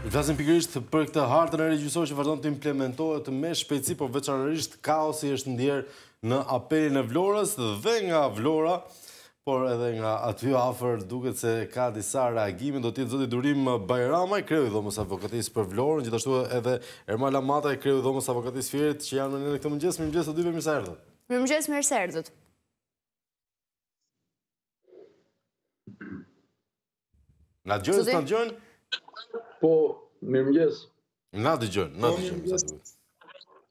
Flasim pikërisht për këtë hartën e re gjyqësore që vazhdon të implementohet me shpejtësi, por veçanërisht kaosi është ndier në apelin e Vlorës dhe nga Vlora, por edhe nga aty afër duket se ka disa reagime, do të jetë zoti Durim Bajramaj, kreu i Dhomës së Avokatisë për Vlorën, gjithashtu edhe Ermal Hamataj, kreu i Dhomës së Avokatisë së Fierit që janë me ne në këtë mëngjes. Mirëmëngjes të dyve, mirë se erdhët. Mirëmëngjes, mirë se erdhët. Na dëgjojnë, s'na dëgjojnë? Po, mirëmëngjes. Na dëgjojnë, na po, dëgjojnë.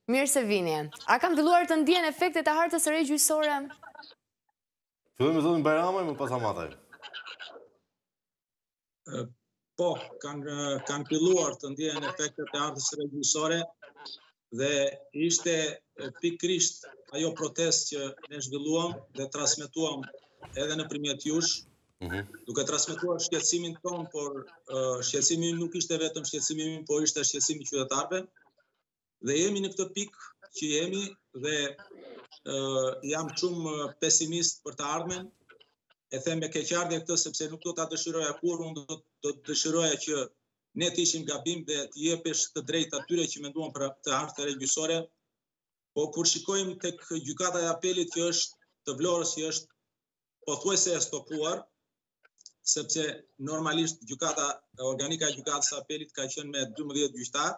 Mirë se vini. A kanë filluar të ndihen efektet e hartës së re gjyqësore? Fillojmë me zotin Bajramaj, më pas Hamataj. Po, kanë filluar të ndihen efektet e hartës së re gjyqësore dhe ishte pikërisht ajo protestë që ne zhvilluam dhe transmetuam edhe nëpërmjet jush, mhm. duke transmetuar shqetësimin tonë, por shqetësimi nuk ishte vetëm shqetësimi, por ishte shqetësimi i qytetarëve, Dhe jemi në këtë pikë që jemi dhe uh, jam shumë pesimist për të ardhmen, e them me keqardhje këtë sepse nuk do ta dëshiroja kurrë, unë do të dëshiroja që ne të ishim gabim dhe t'u jepesh të drejtë atyre që menduan për këtë hartë të re gjyqësore. Po kur shikojmë tek gjykata e apelit që është të Vlorës që është pothuajse e stopuar, sepse normalisht gjykata, organika e gjykatës së apelit ka qenë me 12 gjyqtarë,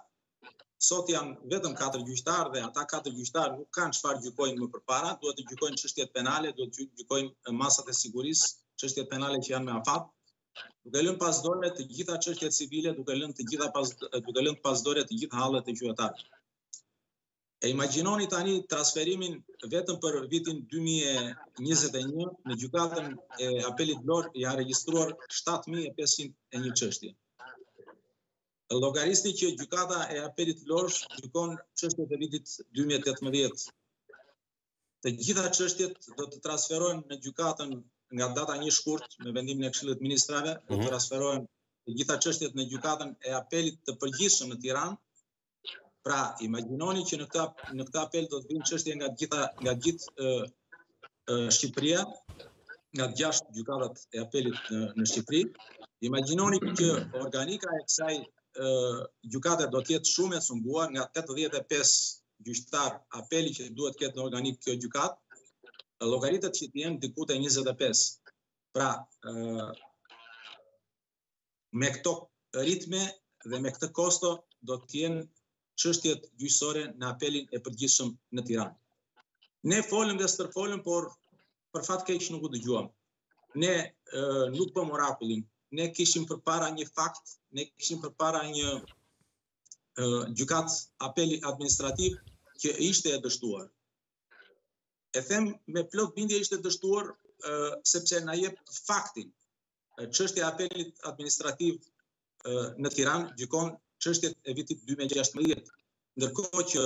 sot janë vetëm 4 gjyqtarë dhe ata 4 gjyqtarë nuk kanë çfarë gjykojnë më përpara, duhet të gjykojnë çështjet penale, duhet të gjykojnë masat e sigurisë, çështjet penale që janë me afat, duke lënë pas dore të gjitha çështjet civile, duke lënë të gjitha pas, duke lënë pas dore të gjitha hallet e qytetarëve. E imagjinoni tani transferimin vetëm për vitin 2021 në gjykatën e apelit Vlorë janë regjistruar 7501 çështje. Llogarisni që gjykata e apelit Vlorë gjykon çështjet e vitit 2018. Të gjitha çështjet do të transferohen në gjykatën nga data 1 shkurt me vendimin e Këshillit të Ministrave, do të mhm. transferohen të gjitha çështjet në gjykatën e apelit të përgjithshëm në Tiranë Pra, imagjinoni që në këtë, në këtë apel do të vijnë çështje nga gjitha, nga gjithë Shqipëria, nga gjashtë gjykatat e apelit në, në Shqipëri. Imagjinoni që organika e kësaj gjykate do të jetë shumë e cunguar nga 85 gjyqtarë apeli që duhet të ketë në organikë kjo gjykatë, llogaritet që të jenë diku te 25. Pra, me këto ritme dhe me këtë kosto do të jenë çështjet gjyqësore në apelin e përgjithshëm në Tiranë. Ne folëm dhe stërfolëm, por për fat keq nuk u dëgjuam. Ne nuk bëmë orakullin, ne kishim përpara një fakt, ne kishim përpara një gjykatë apeli administrativ që ishte e dështuar. E them me plot bindje ishte e dështuar sepse na jep faktin. Çështja e apelit administrativ në Tiranë gjykon çështjet e vitit 2016. Ndërkohë që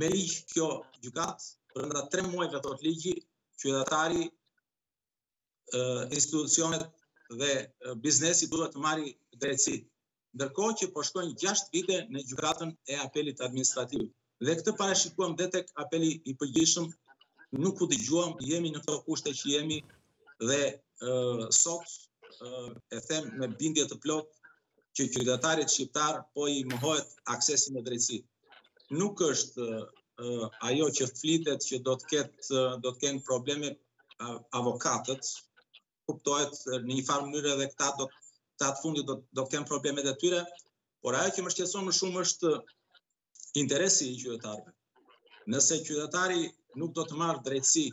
me ligj kjo gjykatë për brenda 3 muajve thotë ligji qytetari institucionet dhe biznesi duhet të marrë drejtësi. ndërkohë që po shkojnë 6 vite në gjykatën e apelit administrativ. Dhe këtë parashikuam dhe tek apeli i përgjithshëm, nuk u dëgjuam, jemi në këto kushte që jemi dhe sot e them me bindje të plotë që qytetarit shqiptar po i mohohet aksesi në drejtësi. Nuk është ajo që flitet që do të ketë do të kenë probleme avokatët kuptohet në një farë mënyrë edhe këta do të ta të fundit do do të kenë problemet e tyre, por ajo që më shqetëson më shumë është interesi i qytetarëve. Nëse qytetari nuk do të marrë drejtësi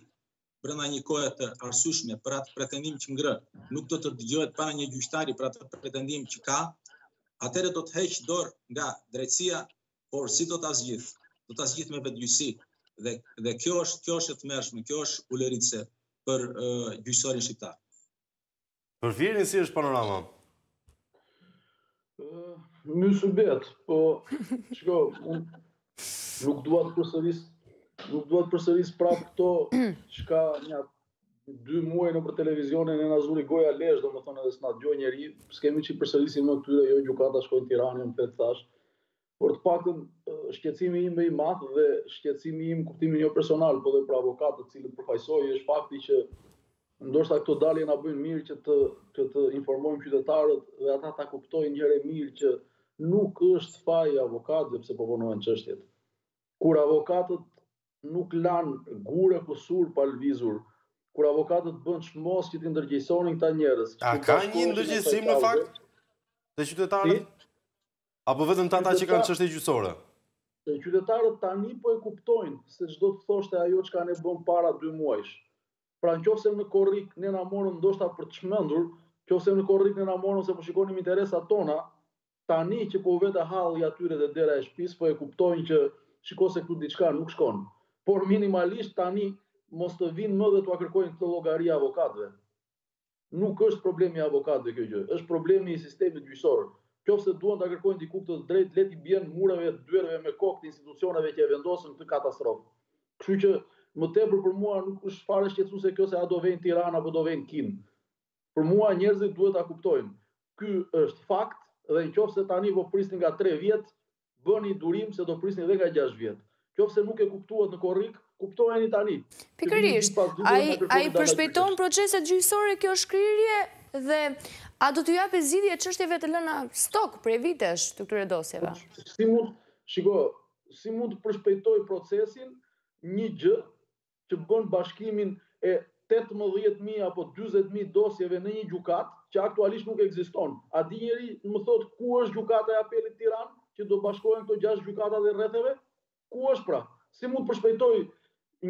brenda një kohe të arsyeshme për atë pretendim që ngre, nuk do të dëgjohet para një gjyqtari për atë pretendim që ka, atëherë do të heqë dorë nga drejtësia por si do ta zgjidhë? Do ta zgjidhë me vetëgjyqësi. Dhe dhe kjo është kjo është e tmerrshme, kjo është ulëritëse për uh, gjyqësorin shqiptar. Për Fierin si është panorama? Uh, Mysë bet, po shiko, nuk dua të përsëris nuk dua të përsëris prapë këto që ka një dy muaj nëpër televizione e na zuri goja lesh, domethënë edhe s'na dëgjoi njeri, s'kemi ç'i përsërisim më këtyre, jo gjykata shkoi në Tiranë, më thënë thashë. por të paktën shqetësimi im më i madh dhe shqetësimi im në kuptimin jo personal, por edhe për avokatët të cilët përfaqësoj është fakti që ndoshta këto dalje na bëjnë mirë që të që të informojmë qytetarët dhe ata ta kuptojnë një herë e mirë që nuk është faj i avokatëve pse po vonohen çështjet. Kur avokatët nuk lanë gur kusur pa lëvizur, kur avokatët bënë çmos që t'i ndërgjegjësonin këta njerëz. A ka një ndërgjegjësim në fakt te qytetarët? Apo vetëm te ata që kanë çështje gjyqësore? Se qytetarët tani po e kuptojnë se ç'do të thoshte ajo çka ne bëmë para dy muajsh. Pra në qoftë se në korrik ne na morën ndoshta për të çmendur, në qoftë se në korrik ne na morën se po shikonim interesat tona, tani që po u vete halli atyre te dera e shpisë po e kuptojnë që shiko se këtu diçka nuk shkon. Por minimalisht tani mos të vinë më dhe t'ua kërkojnë këtë llogari avokatëve. Nuk është problemi i avokatëve kjo gjë, është problemi i sistemit gjyqësor. Qoftë se duan ta kërkojnë diku këtë të drejtë, le t'i bien mureve e dyerve me kokë të institucioneve që e vendosën këtë katastrofë. Kështu që, më tepër për mua nuk është fare shqetësuese kjo se a do vejnë Tiranë apo do vejnë Kinë. Për mua njerëzit duhet ta kuptojnë, ky është fakt dhe qoftë se tani po prisni nga tre vjet, bëni durim se do prisni dhe nga gjashtë vjet. Qoftë se nuk e kuptuat në korrik, kuptojeni tani. Pikërisht, a i përshpejton proceset gjyqësore kjo shkrirje dhe a do t'u japë zgjidhje çështjeve të lëna stok prej vitesh të këtyre dosjeve? Si mund, shiko, si mund të përshpejtojë procesin një gjë që bën bashkimin e tetëmbëdhjetë mijë apo dyzet mijë dosjeve në një gjykatë, që aktualisht nuk ekziston. A di njeri më thotë ku është Gjykata e Apelit Tiranë, që do bashkohen këto gjashtë gjykata të rretheve? Ku është pra? Si mund të përshpejtojë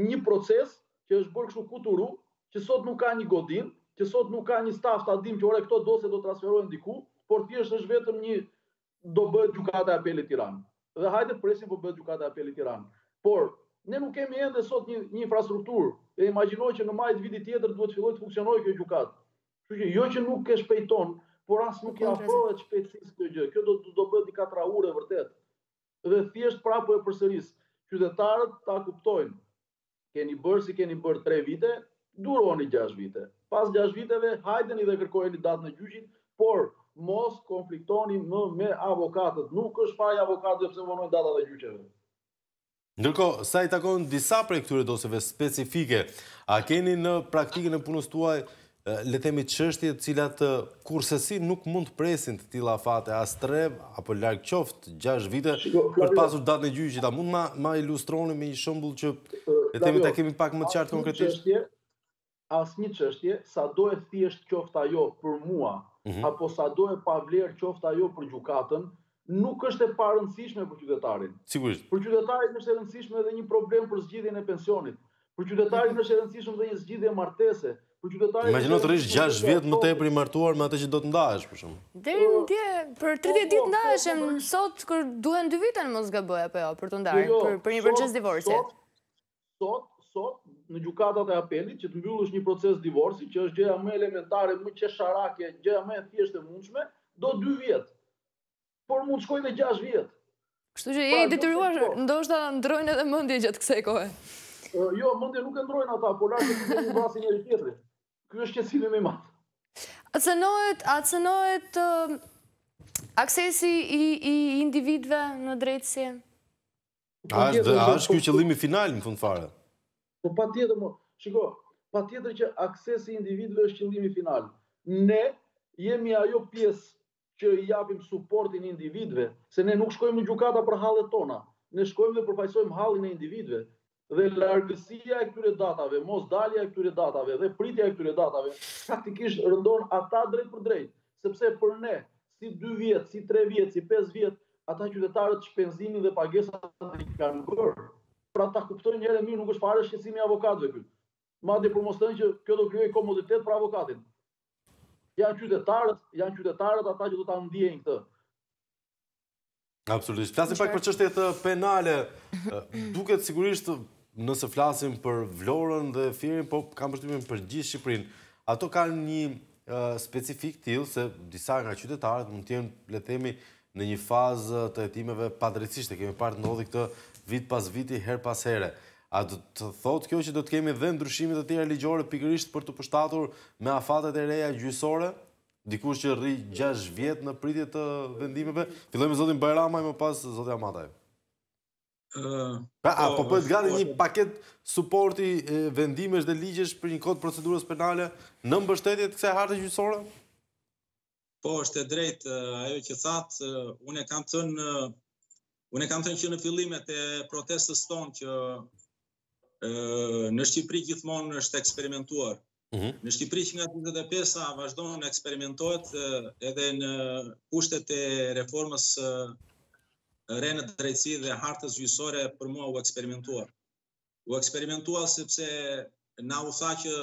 një proces që është bërë kështu kuturu, që sot nuk ka një godinë, që sot nuk ka një staf ta dimë që ore këto dosje do të transferohen diku, por thjesht është vetëm një do bëhet Gjykata e Apelit Tiranë. Dhe hajde të presim po bëhet Gjykata e Apelit Tiranë. Por, ne nuk kemi ende sot një, një infrastrukturë. E imagjino që në maj të vitit tjetër duhet të fillojë të funksionojë kjo gjykatë. Kështu që jo që nuk e shpejton, por as nuk i afrohet shpejtësisë kjo gjë. Kjo do do bëhet një katrahurë e vërtetë. Dhe thjesht prapë po e përsëris, qytetarët ta kuptojnë keni bërë si keni bërë tre vite, duroni gjashtë vite. Pas gjashtë viteve, hajdeni dhe kërkojeni datën e gjyqit, por mos konfliktoni më me avokatët. Nuk është faji i avokatëve pse vonojnë datat e gjyqeve. Ndërkohë, sa i takon disa prej këtyre dosjeve specifike, a keni në praktikën e punës tuaj le të themi çështje të cilat kurrsesi nuk mund të presin të tilla afate as tre apo larg qoftë gjashtë vite për të pasur datën e gjyqit, a mund ma ma ilustroni me një shembull që le të themi ta kemi pak më të qartë konkretisht? Asnjë çështje, sado e thjeshtë qoftë ajo për mua, mhm. apo sado e pavlerë qoftë ajo për gjykatën, nuk është e parëndësishme për qytetarin. Sigurisht. Për qytetarin është e rëndësishme edhe një problem për zgjidhjen e pensionit. Për qytetarin është e rëndësishme dhe një zgjidhje martese. Për qytetarin është e rëndësishme. Imagjino të rrish 6 vjet më tepër i martuar me atë që do të ndahesh për shembull. Deri më dje për 30 ditë ndaheshin, sot kur duhen 2 vite në mos gaboj apo jo për t'u ndarë, për një proces divorci. sot, sot në gjykatat e apelit që të mbyllësh një proces divorci, që është gjëja më elementare, më qesharake, gjëja më e thjeshtë e mundshme, do 2 vjet. Por mund të shkojë edhe 6 vjet. Kështu që je i detyruar, ndoshta ndrojnë edhe mendje gjatë kësaj kohe. Jo, mendje nuk e ndrojnë ata, por ata do të vrasin njëri tjetrin. Ky është shqetësimi më i madh. A cënohet, a cënohet aksesi i individëve në drejtësi? A është ky qëllimi final në fund fare? Po patjetër, mo, shiko, patjetër që aksesi i individëve është qëllimi final. Ne jemi ajo pjesë që i japim suportin individëve, se ne nuk shkojmë në gjykata për hallet tona, ne shkojmë dhe përfaqësojmë hallin e individëve, dhe largësia e këtyre datave, mosdalja e këtyre datave dhe pritja e këtyre datave, praktikisht rëndon ata drejtpërdrejt, sepse për ne, si 2 vjet, si 3 vjet, si 5 vjet, ata qytetarët shpenzimin dhe pagesat i kanë bërë. Pra ta kuptojnë njëherë e mirë, nuk është fare shqetësim i avokatëve ky. Madje për të mos thënë që kjo do krijojë komoditet për avokatin. Janë qytetarët, janë qytetarët ata që do ta ndiejnë këtë. Absolutisht. Flasim pak për çështjet penale. Duket sigurisht nëse flasim për Vlorën dhe Fierin, po kam përshtypjen për gjithë Shqipërinë. Ato kanë një specifikë të tillë se disa nga qytetarët mund të jenë, le të themi, në një fazë të hetimeve padrejtësisht e kemi parë të ndodhë këtë vit pas viti herë pas here. A do të thotë kjo që do të kemi dhe ndryshime të tjera ligjore pikërisht për t'u përshtatur me afatet e reja gjyqësore? Dikush që rri 6 vjet në pritje të vendimeve, fillojmë me zotin Bajramaj më pas zoti Amataj. Pra, a po, po bëhet gati një paketë suporti vendimesh dhe ligjesh për një kod të procedurës penale në mbështetje të kësaj harte gjyqësore? Po, është e drejtë, ajo që thatë, unë e kam thënë, unë e kam thënë që në fillimet e protestës tonë që në Shqipëri gjithmonë është eksperimentuar. Mhm. Në Shqipëri që nga 45-a vazhdon eksperimentohet edhe në kushtet e reformës së re në drejtësi dhe hartës gjyqësore për mua u eksperimentua. U eksperimentua sepse na u tha që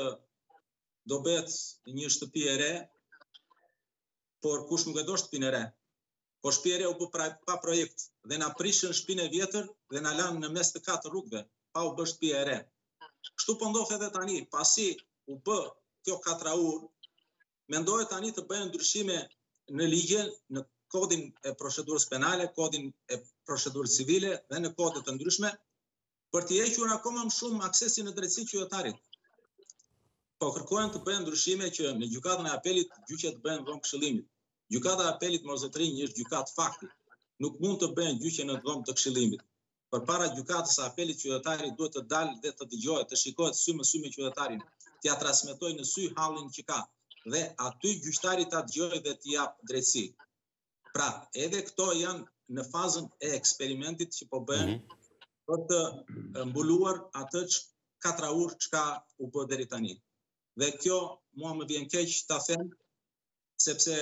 do bëhet një shtëpi e re, por kush nuk e do shtëpinë e re. Po shtëpia e re u bë pra, pa projekt dhe na prishën shtëpinë e vjetër dhe na lanë në mes të katër rrugëve, pa u bërë shtëpia e re. Kështu po ndodh edhe tani, pasi u bë kjo katrahurë, mendohet tani të bëhen ndryshime në ligje, në kodin e procedurës penale, kodin e procedurës civile dhe në kode të ndryshme, për t'i hequr akoma më shumë aksesin në drejtësi qytetarit. Po kërkohen të bëhen ndryshime që në gjykatën e apelit gjyqet të bëhen dhomë këshillimit. Gjykata e apelit mo zotërinj është gjykatë fakti. Nuk mund të bëhen gjyqe në dhomë të këshillimit. Përpara gjykatës e apelit qytetari duhet të dalë dhe të dëgjohet, të shikohet sy më sy me qytetarin, t'ia transmetojë në sy hallin që ka dhe aty gjyqtari ta dëgjojë dhe t'i japë drejtësi. Pra, edhe këto janë në fazën e eksperimentit që po bëhen mm -hmm. për të mbuluar atë katrahurë çka u bë deri tani. Dhe kjo mua më vjen keq ta them sepse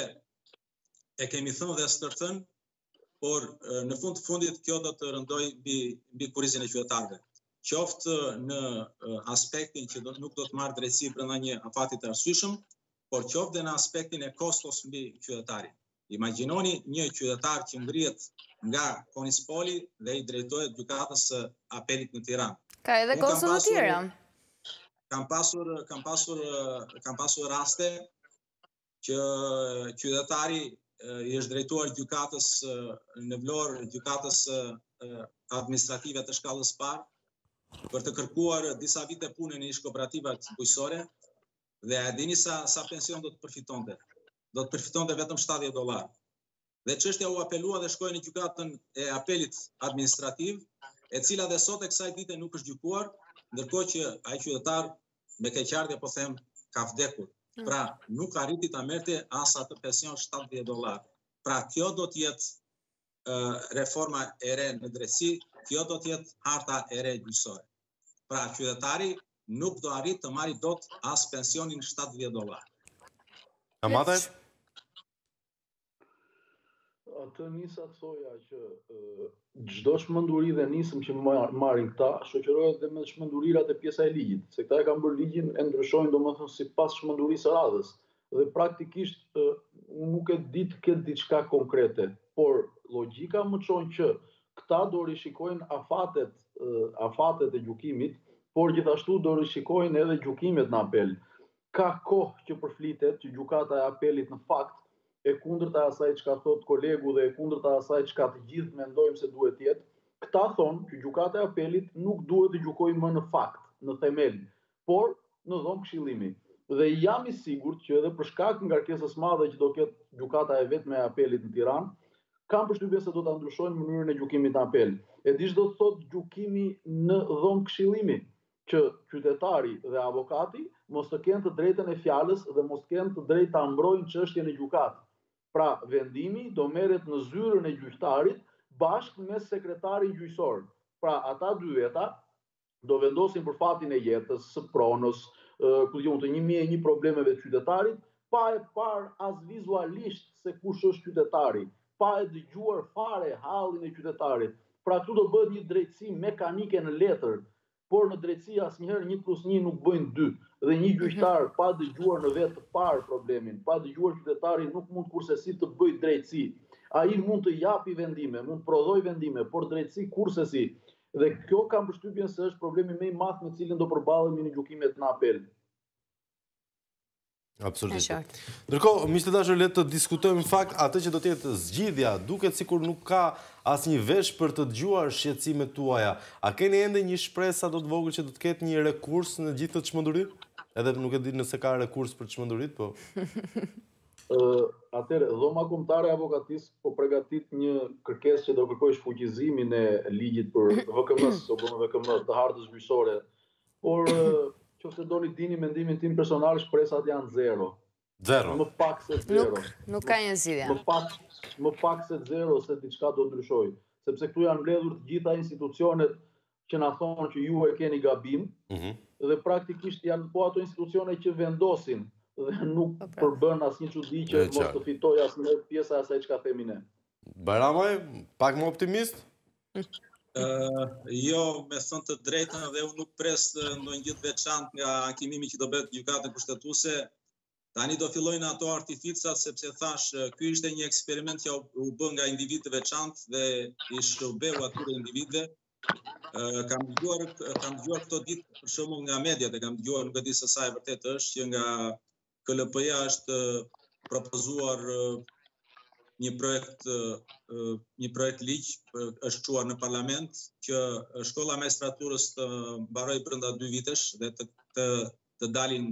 e kemi thënë dhe stërthënë, por në fund të fundit kjo do të rëndojë mbi mbi kurizin e qytetarëve. Qoftë në aspektin që do, nuk do të marrë drejtësi brenda një afati të arsyeshëm, por qoftë dhe në aspektin e kostos mbi qytetarin. Imagjinoni një qytetar që ngrihet nga Konispoli dhe i drejtohet gjykatës së apelit në Tiranë. Ka edhe kosto të tjera. Kam pasur kam pasur kam pasur raste që qytetari i është drejtuar gjykatës në Vlorë, gjykatës administrative të shkallës së parë për të kërkuar disa vite pune në ish-kooperativat bujqësore, Dhe a dini sa sa pension do të përfitonte? Do të përfitonte vetëm 70 dollarë. Dhe çështja u apelua dhe shkoi në gjykatën e apelit administrativ, e cila dhe sot e kësaj dite nuk është gjykuar, ndërkohë që ai qytetar me keqardhje po them ka vdekur. Mm. Pra, nuk arriti ta merrte as atë pension 70 dollarë. Pra, kjo do të jetë reforma e re në drejtësi, kjo do të jetë harta e re gjyqësore. Pra, qytetari nuk do arrijë të marri dot as pensionin 70 dollar. A madhe? Atë nisa të thoja që çdo sipërmarrje dhe nismë që marrin këta, shoqërohet dhe me shmëndurirat te pjesa e ligjit. Se këta e kanë bërë ligjin e ndryshojnë domethënë sipas shmëndurisë së radhës. dhe praktikisht unë nuk e di të ketë diçka konkrete, por logjika më çon që këta do rishikojnë afatet, afatet e gjykimit, por gjithashtu do rishikojnë edhe gjykimet në apel. Ka kohë që përflitet që Gjykata e Apelit në fakt e kundërta e asaj çka thotë kolegu dhe e kundërta e asaj çka të gjithë mendojmë se duhet të jetë, këta thonë që Gjykata e Apelit nuk duhet të gjykojë më në fakt, në themel, por në dhomë këshillimi. Dhe jam i sigurt që edhe për shkak të ngarkesës së madhe që do ketë Gjykata e vetme e Apelit në Tiranë, kam përshtypjen se do ta ndryshojnë mënyrën e gjykimit në Apel. E di ç'do të thotë gjykimi në dhomë këshillimi? Që qytetari dhe avokati mos të kenë të drejtën e fjalës dhe mos të kenë të drejtë ta mbrojnë çështjen në gjykatë. Pra, vendimi do merret në zyrën e gjyqtarit bashkë me sekretarin gjyqësor. Pra, ata dy veta do vendosin për fatin e jetës, së pronës, ku di unë të një mijë e një problemeve të qytetarit, pa e parë as vizualisht se kush është qytetari, pa e dëgjuar fare hallin e qytetarit. Pra këtu do bëhet një drejtësi mekanike në letër, por në drejtësi asnjëherë një plus një nuk bëjnë dy dhe një gjyqtar pa e dëgjuar në vetë të parë problemin, pa e dëgjuar qytetarin nuk mund kurrsesi të bëjë drejtësi. Ai mund të japi vendime, mund të prodhojë vendime, por drejtësi kurrsesi Dhe kjo kam përshtypjen se është problemi më i madh me të cilin do përballemi në gjykimet në apel. Absolutisht. Ndërkohë, miq të dashur, le të diskutojmë në fakt atë që do të jetë zgjidhja. Duket sikur nuk ka asnjë vesh për të dëgjuar shqetësimet tuaja. A keni ende një shpresë sado të vogël që do të ketë një rekurs në gjithë këtë çmenduri? Edhe nuk e di nëse ka rekurs për çmenduritë, po. Atëherë, Dhoma Kombëtare e Avokatisë po pregatit një kërkesë që do kërkojë shfuqizimin e ligjit apo VKM-së, u bë me VKM, të hartës gjyqësore, por qoftë se doni dini mendimin tim personal, shpresat janë zero. Zero? Më pak se zero. Nuk ka një zgjidhje. Më pak se zero se diçka do ndryshojë, sepse këtu janë mbledhur të gjitha institucionet që na thonë që ju e keni gabim, mm -hmm. dhe praktikisht janë po ato institucione që vendosin dhe nuk okay. Po, pra. përbën asnjë çudi që mos të fitojë asnjë pjesë e asaj çka themi ne. Bajramaj, pak më optimist? Uh, jo, me thënë të drejtën dhe unë nuk pres ndonjë gjë të veçantë nga ankimimi që do bëhet në Gjykatën Kushtetuse, Tani do fillojnë ato artificat, sepse thashë, ky ishte një eksperiment që u bë nga individë të veçantë dhe u shërbeu atyre individëve. Kam dëgjuar, kam dëgjuar këto ditë për shembull nga mediat e kam dëgjuar, nuk e di se sa e vërtetë është që nga KLP-ja është propozuar një projekt një projektligj është çuar në parlament që shkolla e magistraturës të mbarojë brenda 2 vitesh dhe të të, të dalin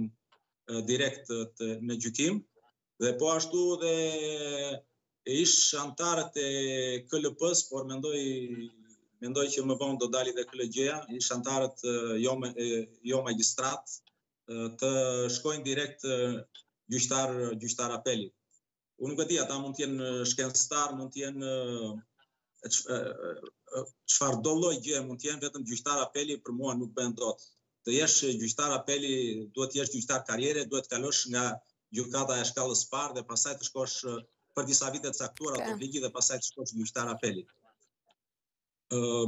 direkt të, në gjykim, dhe po ashtu dhe ish-anëtarët e KLP-s, por mendoj mendoj që më vonë do dali dhe KLGJ-ja, ish-anëtarët jo, jo magjistratë, të shkojnë direkt gjyqtar, gjyqtar apeli. Unë nuk e di, ata mund të jenë shkencëtar, mund të jenë çfarëdolloj gjëje mund të jenë vetëm gjyqtar apeli për mua nuk bëhen dot. Të jesh gjyqtar apeli, duhet të jesh gjyqtar karriere, duhet të kalosh nga gjykata e shkallës së parë dhe pastaj të shkosh për disa vite të caktuara te ligji dhe pastaj të shkosh gjyqtar apeli.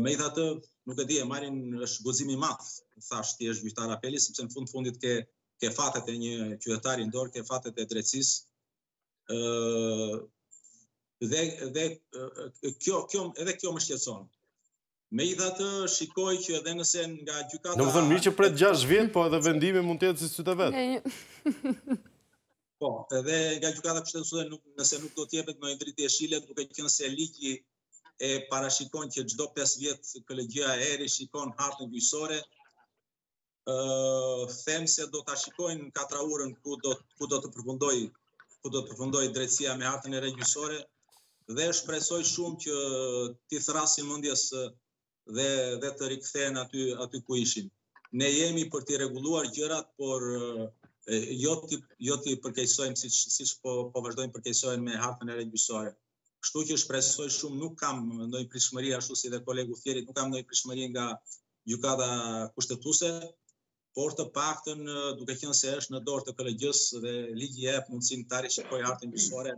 Megjithatë, nuk e di, e marrim është guxim i madh, thashë të jesh gjyqtar apeli, sepse në fund të fundit ke, ke fatet e një qytetari në dorë, ke fatet e drejtësisë, dhe, dhe kjo, kjo, edhe kjo më shqetëson. Megjithatë, shikoj që edhe nëse nga gjykata... Domethënë, mirë që pret 6 vjet, po edhe vendimi mund të jetë si s'duhet vetë. Po, edhe nga gjykata kushtetuese nuk do të jepet më e drita jeshile, duke qenë se ligji e parashikon që çdo 5 vjet KLGJ-ja e rishikon hartën gjyqësore, them se do ta shikojnë katrahurën ku do, ku do të përfundojë ku do të përfundojë drejtësia me hartën e re gjyqësore dhe shpresoj shumë që t'i thërrasin mendjes dhe dhe të rikthehen aty aty ku ishin. Ne jemi për t'i rregulluar gjërat, por jo t'i jo t'i përkeqësojmë siç siç po po vazhdojnë përkeqësohen me hartën e re gjyqësore. Kështu që shpresoj shumë nuk kam ndonjë pritshmëri ashtu si dhe kolegu i Fierit, nuk kam ndonjë pritshmëri nga gjykata kushtetuese, por të paktën duke qenë se është në dorë të KLGJ-së dhe ligji i jep mundësinë ta rishikojë hartën gjyqësore,